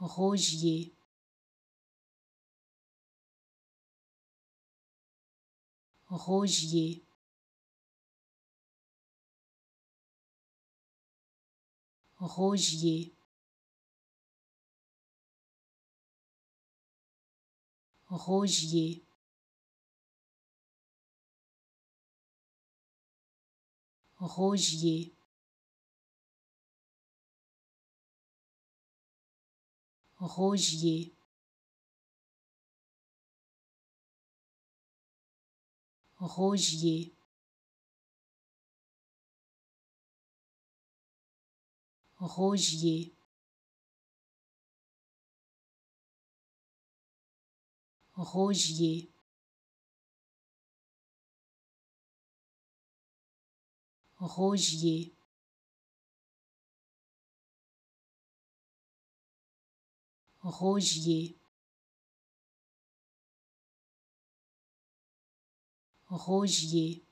Rogier. Rogier. Rogier. Rogier. Rogier Rogier. Rogier. Rogier. Rogier. Rogier Rogier. Rogier